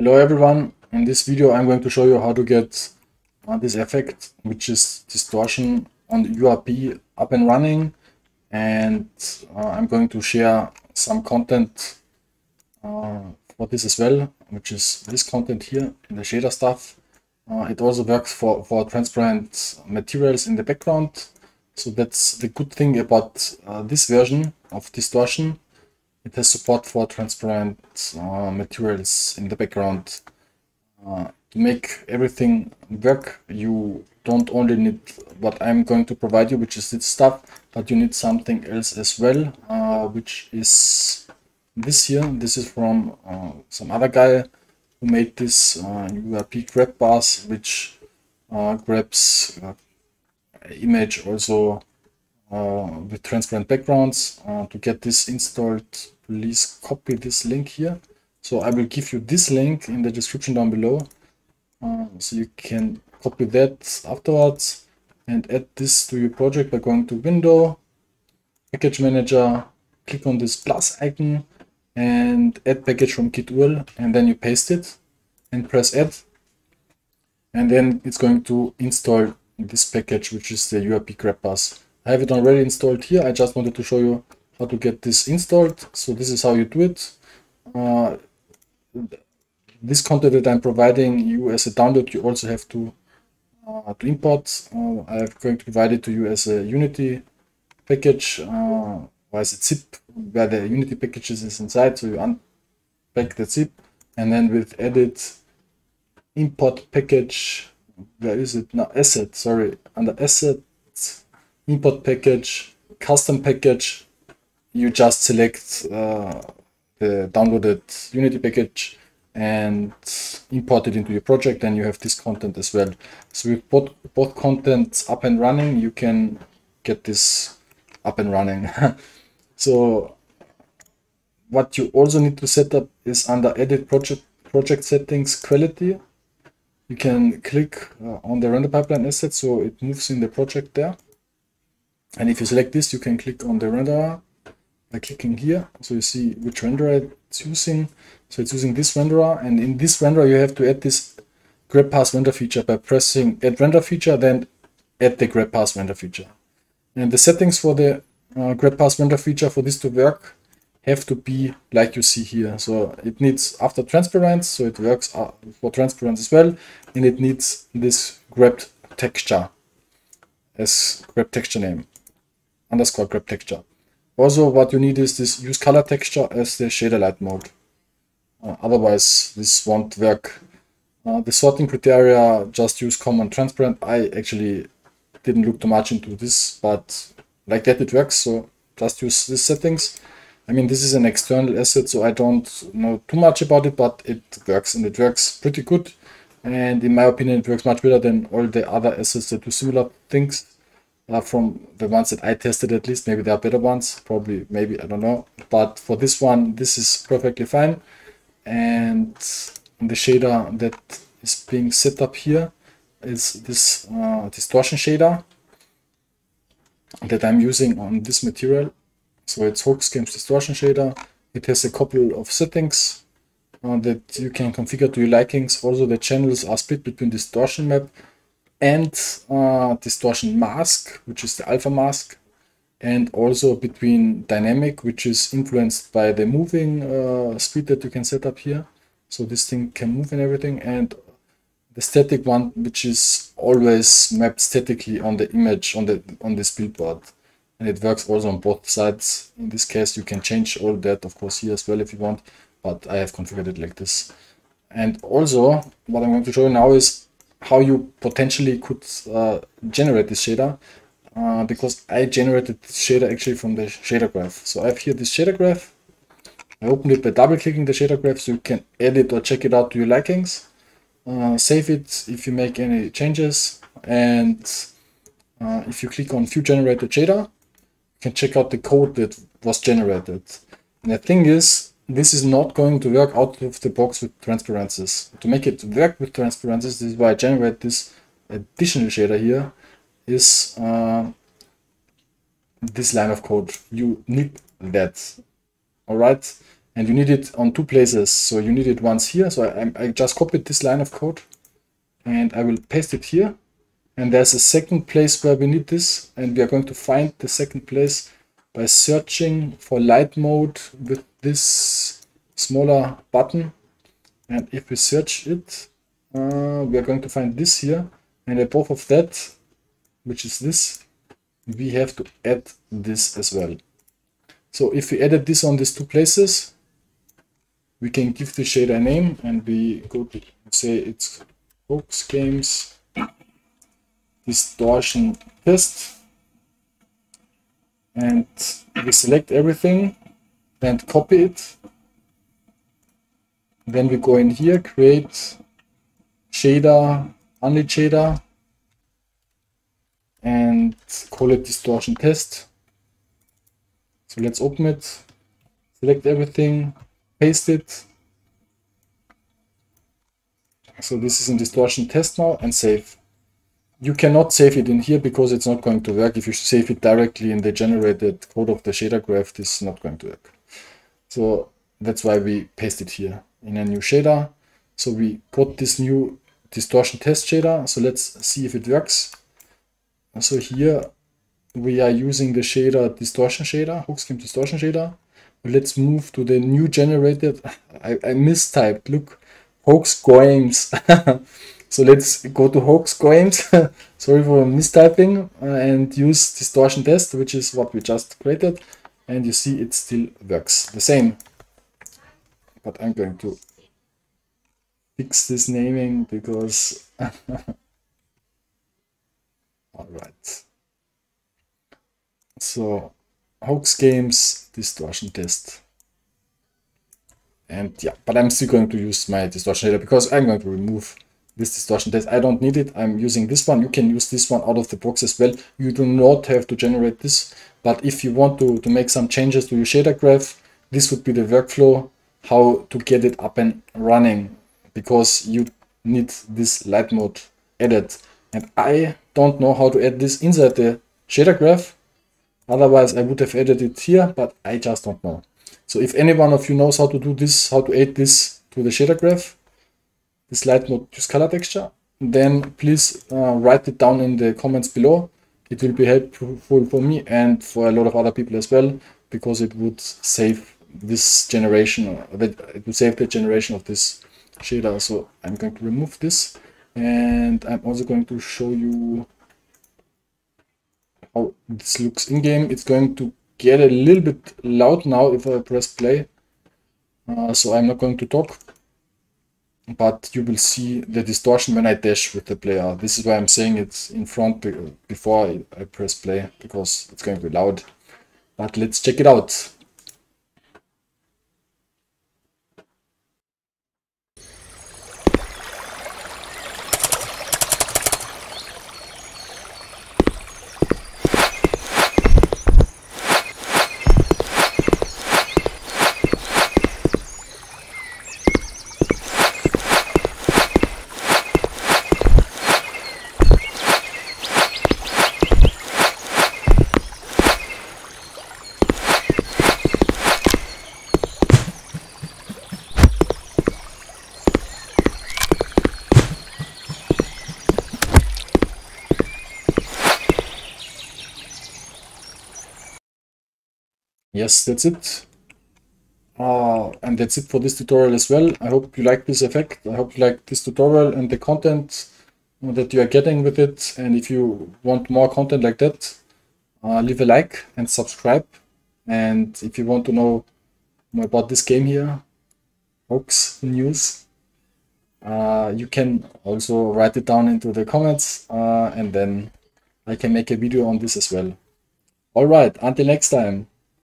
Hello everyone, in this video I'm going to show you how to get uh, this effect which is distortion on the URP up and running. And uh, I'm going to share some content uh, for this as well which is this content here in the shader stuff. Uh, it also works for, for transparent materials in the background. So that's the good thing about uh, this version of distortion it has support for transparent uh, materials in the background. Uh, to make everything work, you don't only need what I'm going to provide you, which is this stuff, but you need something else as well, uh, which is this here. This is from uh, some other guy who made this URP uh, grab pass, which uh, grabs image also uh, with transparent backgrounds. Uh, to get this installed, please copy this link here. So I will give you this link in the description down below. Uh, so you can copy that afterwards and add this to your project by going to Window, Package Manager, click on this plus icon and add package from Git URL and then you paste it and press add and then it's going to install this package which is the URP grab pass. I have it already installed here. I just wanted to show you how to get this installed. So this is how you do it. Uh, this content that I'm providing you as a download, you also have to, uh, to import. Uh, I'm going to provide it to you as a Unity package, uh, or as a zip, where the Unity packages is inside. So you unpack the zip, and then with edit import package, where is it now? Asset, sorry, under asset import package, custom package, you just select uh, the downloaded Unity package and import it into your project and you have this content as well. So with both, both contents up and running, you can get this up and running. so what you also need to set up is under edit project project settings quality. You can click uh, on the render pipeline asset so it moves in the project there. And if you select this, you can click on the renderer by clicking here. So you see which renderer it's using. So it's using this renderer. And in this renderer, you have to add this grab pass render feature by pressing add render feature, then add the grab pass render feature. And the settings for the uh, grab pass render feature for this to work have to be like you see here. So it needs after transparent, so it works uh, for transparent as well. And it needs this grabbed texture as grab texture name underscore grab texture. Also, what you need is this use color texture as the shader light mode. Uh, otherwise, this won't work. Uh, the sorting criteria, just use common transparent. I actually didn't look too much into this, but like that it works. So just use these settings. I mean, this is an external asset, so I don't know too much about it, but it works and it works pretty good. And in my opinion, it works much better than all the other assets that do similar things uh, from the ones that I tested at least. Maybe there are better ones, probably, maybe, I don't know. But for this one, this is perfectly fine. And the shader that is being set up here is this uh, distortion shader that I'm using on this material. So it's Hoax Games distortion shader. It has a couple of settings uh, that you can configure to your likings. Also the channels are split between distortion map and uh, distortion mask, which is the alpha mask, and also between dynamic, which is influenced by the moving uh, speed that you can set up here. So this thing can move and everything, and the static one, which is always mapped statically on the image on the on this billboard, and it works also on both sides. In this case, you can change all that, of course, here as well if you want, but I have configured it like this. And also, what I'm going to show you now is how you potentially could uh, generate this shader uh, because I generated this shader actually from the shader graph. So I have here this shader graph. I opened it by double clicking the shader graph so you can edit or check it out to your likings. Uh, save it if you make any changes and uh, if you click on view generated shader you can check out the code that was generated. And the thing is this is not going to work out of the box with transparencies. To make it work with transparencies, this is why I generate this additional shader here, is uh, this line of code. You need that. Alright? and you need it on two places. So you need it once here. So I, I just copied this line of code and I will paste it here. And there's a second place where we need this. And we are going to find the second place by searching for light mode with this smaller button. And if we search it, uh, we are going to find this here. And above of that, which is this, we have to add this as well. So if we added this on these two places, we can give the shader a name and we go to say it's Hoax Games distortion test and we select everything and copy it. Then we go in here create shader only shader and call it distortion test. So let's open it select everything paste it. So this is in distortion test now and save. You cannot save it in here because it's not going to work. If you save it directly in the generated code of the shader graph this is not going to work so that's why we paste it here in a new shader. So we put this new distortion test shader. So let's see if it works. So here we are using the shader distortion shader hookscam distortion shader. Let's move to the new generated i, I mistyped. Look hoax games. So let's go to hoax games. Sorry for mistyping uh, and use distortion test, which is what we just created. And you see it still works the same. But I'm going to fix this naming because... Alright. So, hoax games, distortion test. And yeah, but I'm still going to use my distortion data because I'm going to remove this distortion test. I don't need it. I'm using this one. You can use this one out of the box as well. You do not have to generate this. But if you want to, to make some changes to your shader graph, this would be the workflow, how to get it up and running because you need this light mode added. And I don't know how to add this inside the shader graph. Otherwise, I would have added it here, but I just don't know. So if any one of you knows how to do this, how to add this to the shader graph, this light mode use color texture, then please uh, write it down in the comments below. It will be helpful for me and for a lot of other people as well, because it would save this generation, it would save the generation of this shader. So I'm going to remove this and I'm also going to show you how this looks in game. It's going to get a little bit loud now if I press play. Uh, so I'm not going to talk but you will see the distortion when I dash with the player. This is why I'm saying it's in front before I press play, because it's going to be loud. But let's check it out. Yes, that's it. Uh, and that's it for this tutorial as well. I hope you like this effect. I hope you like this tutorial and the content that you are getting with it. And if you want more content like that, uh, leave a like and subscribe. And if you want to know more about this game here, Hoax News, uh, you can also write it down into the comments uh, and then I can make a video on this as well. Alright, until next time.